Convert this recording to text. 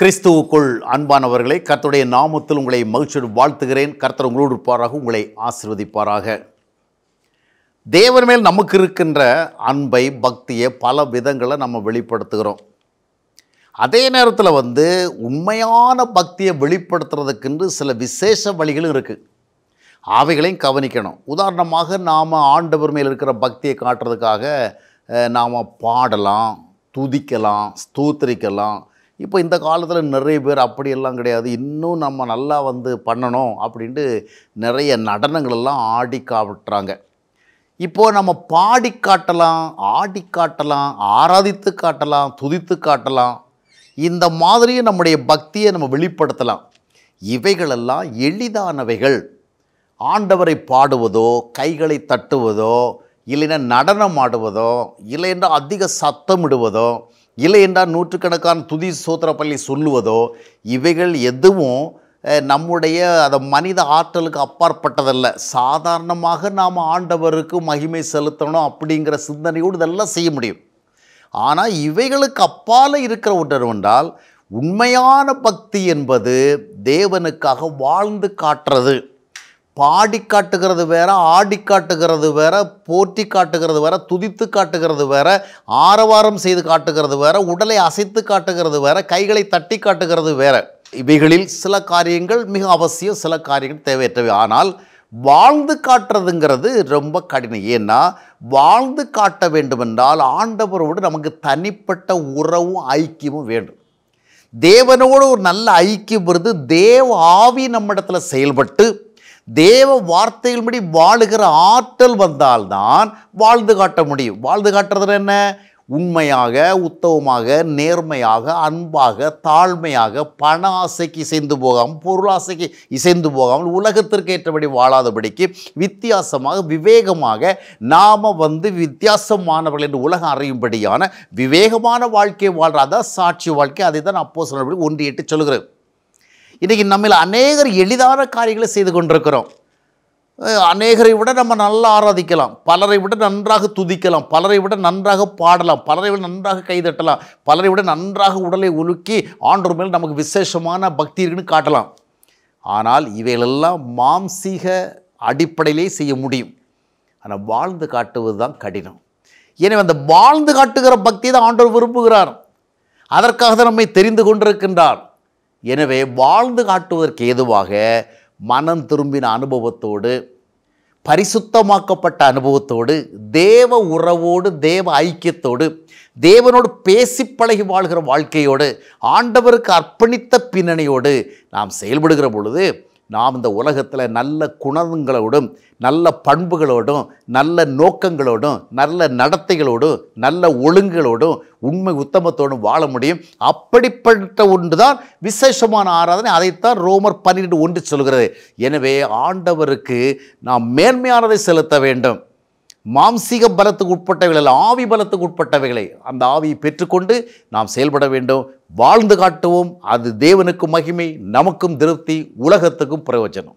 கிறிஸ்துவுக்குள் அன்பானவர்களை கர்த்தருடைய நாமத்தில் உங்களை மகிழ்ச்சியோடு வாழ்த்துகிறேன். கர்த்தர் உங்களோடு இருப்பாராக உங்களை ஆசிர்வதிப்பாராக. தேவர் மேல் நமக்கு இருக்கின்ற அன்பை பக்தியை பல விதங்களை நம்ம வெளிப்படுத்துகிறோம். அதே நேரத்தில் வந்து உண்மையான பக்தியை வெளிப்படுத்துறதுக்கென்று சில விசேஷ வழிகளும் இருக்குது அவைகளையும் கவனிக்கணும். உதாரணமாக நாம் ஆண்டவர் மேல் இருக்கிற பக்தியை காட்டுறதுக்காக நாம் பாடலாம் துதிக்கலாம் ஸ்தோத்திரிக்கலாம் இப்போ இந்த காலத்தில் நிறைய பேர் அப்படியெல்லாம் கிடையாது. இன்னும் நம்ம நல்லா வந்து பண்ணணும் அப்படின்ட்டு நிறைய நடனங்களெல்லாம் ஆடி காட்டுறாங்க. இப்போது நம்ம பாடி காட்டலாம் ஆடி காட்டலாம் ஆராதித்து காட்டலாம் துதித்து காட்டலாம். இந்த மாதிரியும் நம்முடைய பக்தியை நம்ம வெளிப்படுத்தலாம். இவைகளெல்லாம் எளிதானவைகள். ஆண்டவரை பாடுவதோ கைகளை தட்டுவதோ இல்லைன்னா நடனம் ஆடுவதோ இல்லை என்றால் அதிக சத்தமிடுவதோ இல்லை என்றால் நூற்றுக்கணக்கான துதி சோத்திர பள்ளி சொல்லுவதோ இவைகள் எதுவும் நம்முடைய அந்த மனித ஆற்றலுக்கு அப்பாற்பட்டதல்ல. சாதாரணமாக நாம் ஆண்டவருக்கு மகிமை செலுத்தணும் அப்படிங்கிற சிந்தனையோடு இதெல்லாம் செய்ய முடியும். ஆனால் இவைகளுக்கு அப்பால் இருக்கிற ஒன்று என்றால் உண்மையான பக்தி என்பது தேவனுக்காக வாழ்ந்து காட்டுறது. பாடி காட்டுகிறது வேற ஆடி காட்டுகிறது வேற போற்றி காட்டுகிறது வேற துதித்து காட்டுகிறது வேற ஆரவாரம் செய்து காட்டுகிறது வேற உடலை அசைத்து காட்டுகிறது வேற கைகளை தட்டி காட்டுகிறது வேற. இவைகளில் சில காரியங்கள் மிக அவசியம் சில காரியங்கள் தேவையற்றவை. ஆனால் வாழ்ந்து காட்டுறதுங்கிறது ரொம்ப கடினம். ஏன்னா வாழ்ந்து காட்ட வேண்டுமென்றால் ஆண்டவரோடு நமக்கு தனிப்பட்ட உறவும் ஐக்கியமும் வேண்டும். தேவனோடு ஒரு நல்ல ஐக்கியம் வருது. தேவ ஆவி நம்மிடத்தில் செயல்பட்டு தேவ வார்த்தைகள்படி வாழுகிற ஆற்றல் வந்தால்தான் வாழ்ந்து காட்ட முடியும். வாழ்ந்து காட்டுறது என்ன? உண்மையாக உத்தவமாக நேர்மையாக அன்பாக தாழ்மையாக பண ஆசைக்கு இசைந்து போகாமல் பொருளாசைக்கு இசைந்து போகாமல் உலகத்திற்கு ஏற்றபடி வாழாதபடிக்கு வித்தியாசமாக விவேகமாக நாம் வந்து வித்தியாசமானவர்கள் என்று உலகம் அறியும்படியான விவேகமான வாழ்க்கையை வாழ்கிற அதான் சாட்சி வாழ்க்கை. அதை தான் அப்போ சொன்னபடி ஒன்று எட்டு சொல்கிறேன் இன்றைக்கி நம்மில் அநேகர் எளிதான காரியங்களை செய்து கொண்டிருக்கிறோம். அநேகரை விட நம்ம நல்லா ஆராதிக்கலாம். பலரை விட நன்றாக துதிக்கலாம். பலரை விட நன்றாக பாடலாம். பலரை விட நன்றாக கைதட்டலாம் பலரை விட நன்றாக உடலை உலுக்கி ஆண்டோர் மேல் நமக்கு விசேஷமான பக்தி இருக்குன்னு காட்டலாம். ஆனால் இவைகளெல்லாம் மாம்சீக அடிப்படையிலே செய்ய முடியும். ஆனால் வாழ்ந்து காட்டுவது தான் கடினம். எனவே அந்த வாழ்ந்து காட்டுகிற பக்தி தான் ஆண்டவர் விரும்புகிறார். அதற்காக தான் நம்மை தெரிந்து கொண்டிருக்கின்றார். எனவே வாழ்ந்து காட்டுவதற்கு ஏதுவாக மனம் திரும்பின அனுபவத்தோடு பரிசுத்தமாக்கப்பட்ட அனுபவத்தோடு தேவ உறவோடு தேவ ஐக்கியத்தோடு தேவனோடு பேசி பழகி வாழ்கிற வாழ்க்கையோடு ஆண்டவருக்கு அர்ப்பணித்த பின்னணியோடு நாம் செயல்படுகிற பொழுது நாம் இந்த உலகத்தில் நல்ல குணங்களோடும் நல்ல பண்புகளோடும் நல்ல நோக்கங்களோடும் நல்ல நடத்தைகளோடும் நல்ல ஒழுங்குகளோடும் உண்மை உத்தமத்தோடும் வாழ முடியும். அப்படிப்பட்ட ஒன்று தான் விசேஷமான ஆராதனை. அதைத்தான் ரோமர் பன்னிரெண்டு ஒன்று சொல்கிறது. எனவே ஆண்டவருக்கு நாம் மேன்மையானதை செலுத்த வேண்டும். மாம்சீக பலத்துக்கு உட்பட்டவைகள் அல்ல ஆவி பலத்துக்கு உட்பட்டவைகளை அந்த ஆவியை பெற்றுக்கொண்டு நாம் செயல்பட வேண்டும். வாழ்ந்து காட்டுவோம். அது தேவனுக்கும் மகிமை நமக்கும் திருப்தி உலகத்துக்கும் பிரயோஜனம்.